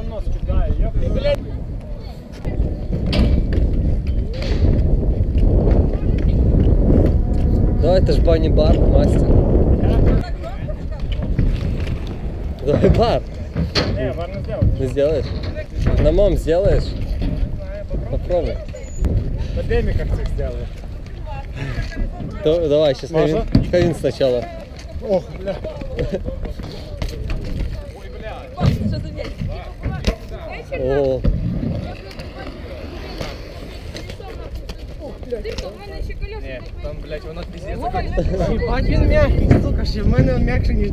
на нос кидає. Я блядь. Давай, это ж бані бар, мастер. Давай бар. Не, бар не зробив. Не сделаешь? На мом сделаешь? Знаю, попробуй. Попробуй. На деміках цих зробили. То, давай, сейчас Можно? Кавин, Кавин сначала. Ох, бля. О, Там, блядь, воно піздець. Ебать він м'який, сука, ще в мене він м'якший, ніж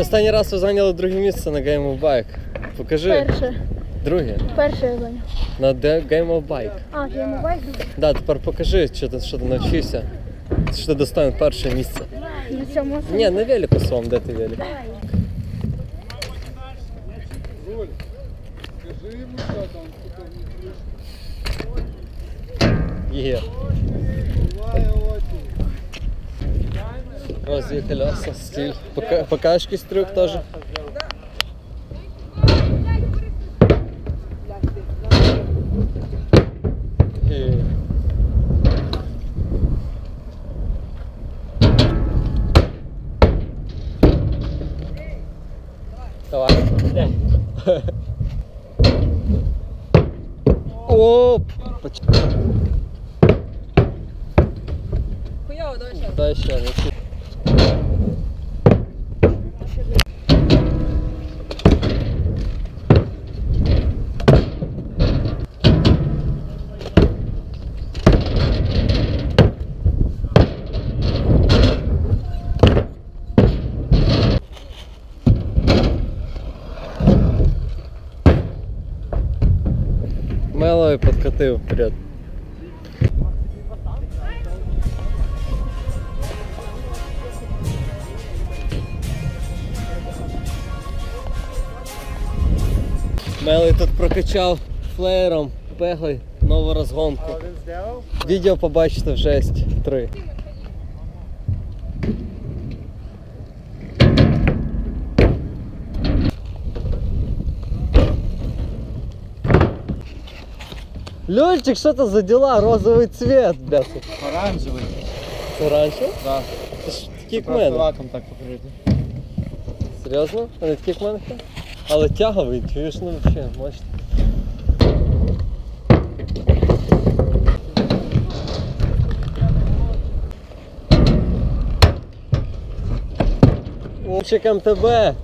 Останній раз ви зайняли друге місце на Game of Bike. Покажи. Перше. Друге. Перше я зайняв. На The Game of Bike. А, я мобайл. Да, тепер покажи, що ти, що ти навчився. Що ти достоин перше місце. На цьому Ні, на велику своєму, де ти велик? Є. Розі колеса, стиль. Пока, покажешь якийсь трюк теж? Е. Давай. Оп! Поч- Хуйово, давай ще. Дай ще, не чу- Меловий подкатив вперед. Мелий тут прокачав флеєром, пегой, нову розгонку. Він зробив? Відео побачите в жесть 3. Лёльчик, что это за дела? Розовый цвет, бляха. Оранжевий. Це раніше? Да. Це ж такі як в мене. лаком так покрити. Серйозно? А не Але тяговий, чуєш, ну взагалі, бачите. О, чекам тебе!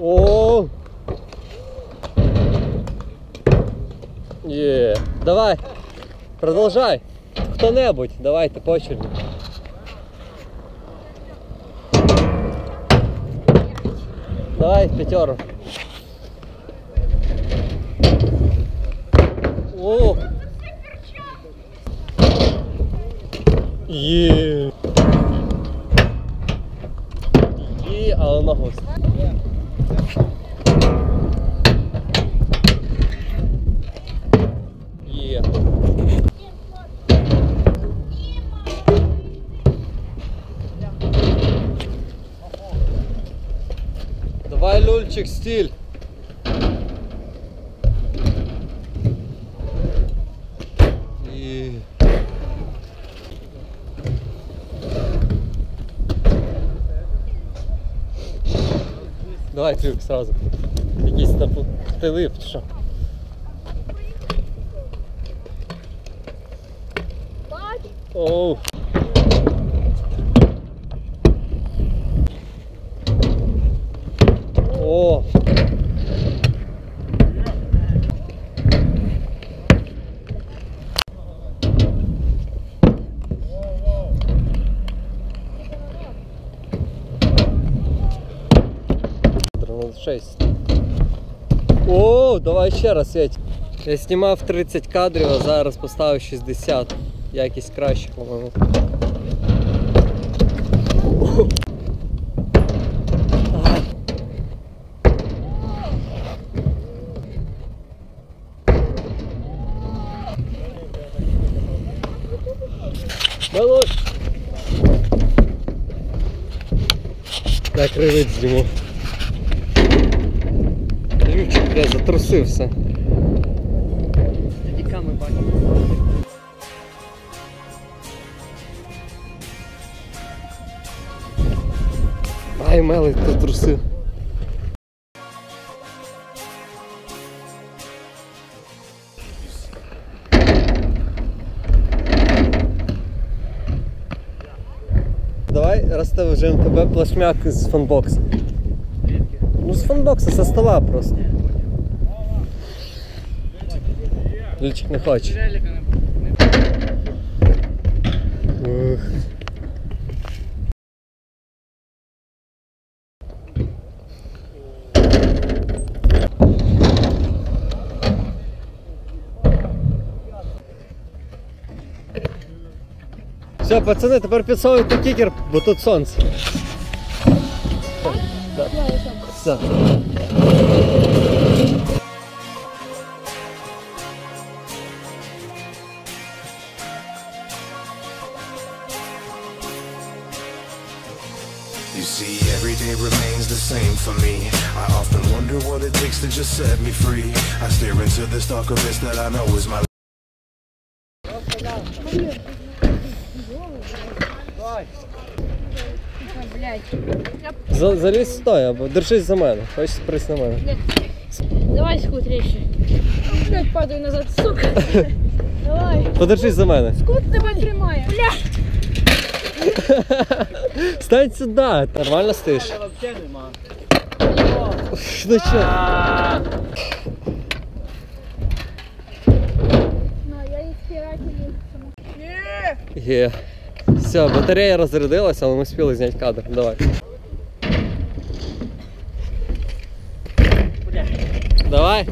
О! Є! Давай! Продовжай! Хто-небудь, давайте по. Давай, п'ятеро. Є. І, але на гост. Є. Давай, люльчик, стиль. Давай трюк сразу. Якийсь на тили, чи що? Оу. 6. О, давай ще раз, Свять. Я знімав 30 кадрів, а зараз поставив 60. Якість краще, по-моєму. Так, кривить зніму. Бля, затрусився. Діками бачимо. Ай, мелить затрусив. Давай розставимо вже тебе плашмяк з фанбокса. Ну з фанбокса, со стола просто. Лючик не хоче. Желіка не Ух. Все, пацани, тепер підсовуйте кікер, бо тут сонце. Так. Все. Often what it takes to just set me free. I stare into this dark abyss that I know is my. За- Залізь стой, або держись за мене. Хочеш спрись на мене. Давай скут речи. Падаю назад, сука. Давай. Подержись за мене. Скут тебе тримає. Бля. Стань сюди. Нормально стоїш? взагалі нема. Ну що? Ну, я і стирателі. Є. Все, батарея розрядилася, але ми спіли зняти кадр. Давай. Давай.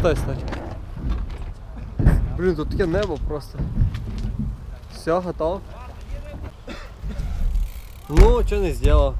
Стой, стой. Блін, тут таке небо просто. Все, готов. Ну, что не сделал.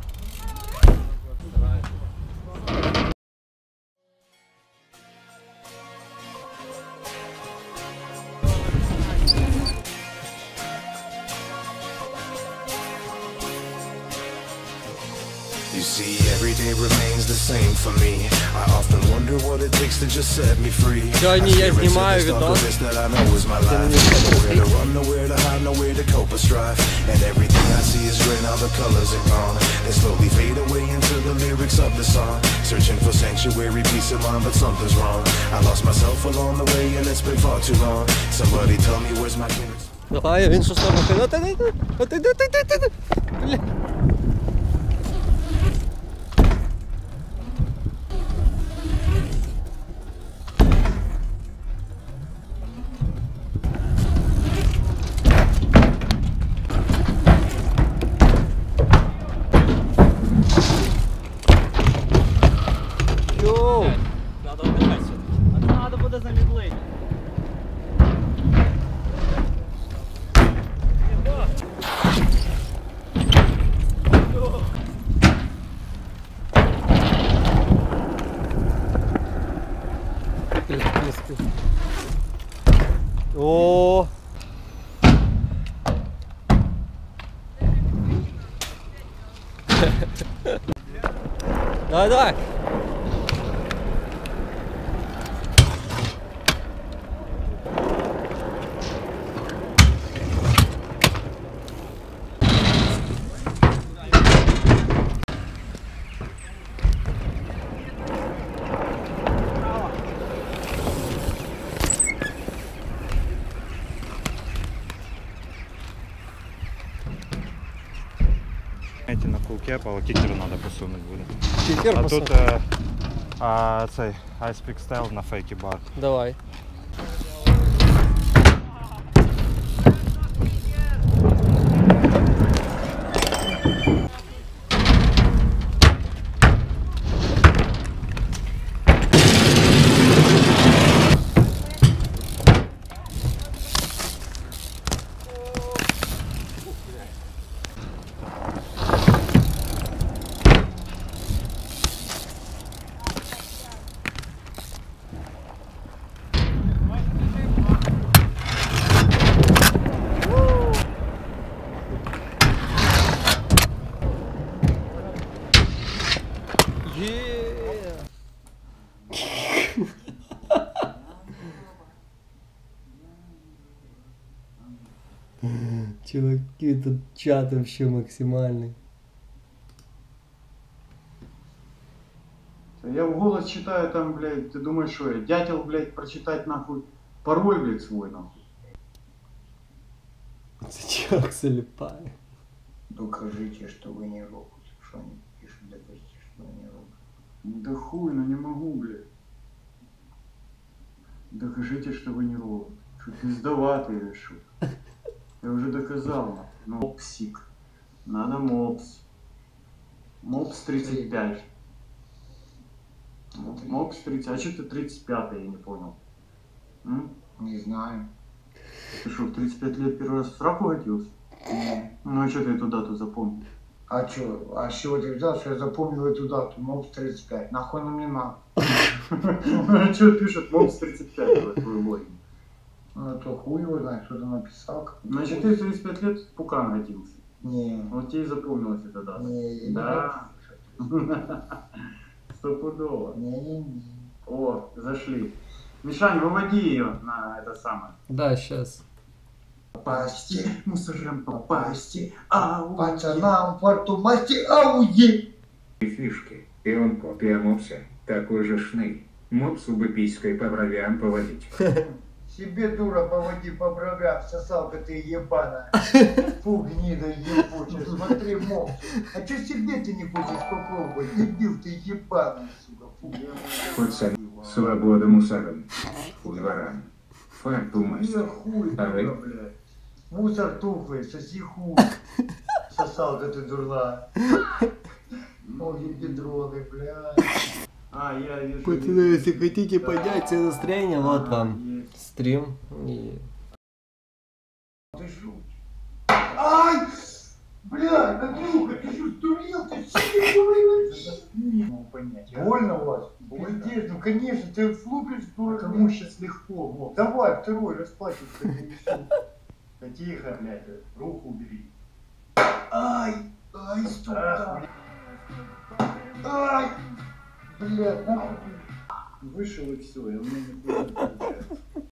You see, every day remains the same for me. I often wonder what it takes to just set me free. Johnny, I see my darkness that I know is my life. Nowhere to run, nowhere to hide, nowhere to cope or strife, And everything I see is green, all the colors are gone. They slowly fade away into the lyrics of the song. Searching for sanctuary, peace of mind, but something's wrong. I lost myself along the way, and it's been far too long. Somebody tell me where's my lyrics. Давай, в иншу сторону. Бля. кепа, кікер треба посунути буде. Кікер А посунути? тут а, а, цей айспик Style на фейкі бар. Давай. Тут чат вообще максимальный. Я в голос читаю там, блядь, ты думаешь, что я дятел, блядь, прочитать нахуй пароль, блядь, свой нахуй. Сычок залипает. Докажите, что вы не робот. Что они пишут, докажите, что вы не робот. Ну да хуй, ну не могу, блядь. Докажите, что вы не робот. Что пиздоватый или что? Я уже доказал. Ну, мопсик. Надо мопс. Мопс 35. М- Мопс 30. А что ты 35 я не понял. М? Не знаю. Ты что, в 35 лет первый раз в сраку годился? Не. Ну а что ты эту дату запомнил? А чё? А с чего ты взял, что я запомнил эту дату? МОПС 35. Нахуй нам не надо. А что пишет Мопс 35 в твою логику? Ну то хуй его знает, кто-то написал. как- Значит, ты в 35 лет Пукан годился. Не. Вот тебе и запомнилась эта дата. Не, Да. Стопудово. Не, не, не. О, зашли. Мишань, выводи ее на это самое. Да, сейчас. Попасти. Мы сожрем попасти. Ау. Пацанам в порту масти ауе. фишки, и он копия мопса, такой же шный. Мопсу бы писькой по бровям поводить. Себе дура поводи по бровям, сосалка ты ебаная. Фу, гнида ебучая, смотри, мопс. А чё себе ты не хочешь попробовать? Дебил ты ебаный, сука. Фу, Хоть сам свобода мусорам, у дворам. Фарту Я мастер. хуй, А вы? блядь. Мусор тухлый, соси хуй. Сосалка ты дурла. Ноги бедроны, блядь. А, я вижу. Пацаны, если хотите поднять себе настроение, вот А, вам есть. стрим. И... Ты жуть. Ай! Блядь, Андрюха, ты что, сдурел? Ты? Не могу понять. а? Больно у вас? Пиздец, ну конечно, ты слупишь дура. Кому сейчас легко, вот. Давай, второй расплачивайся. Да тихо, блядь, руку убери. Ай! Ай, блядь. Ай! Бля, нахуй. Вышел и все, и у меня не получается.